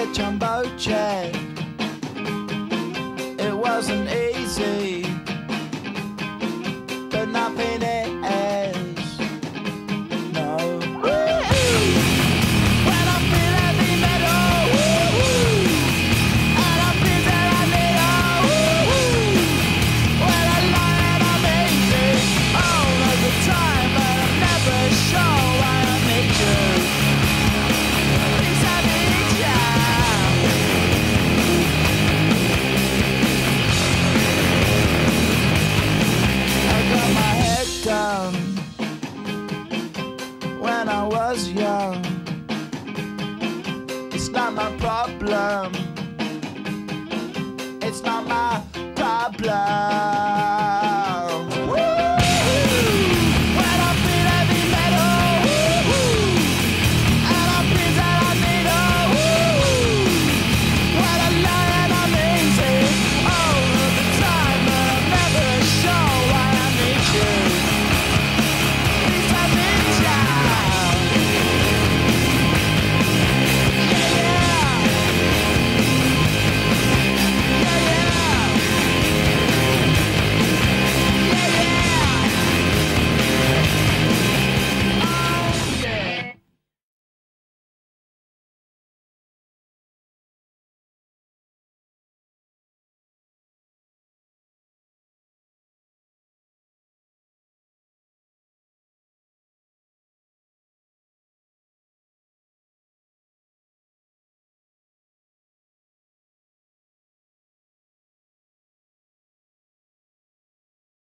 a jumbo jet. It wasn't easy, but nothing was young. It's not my problem.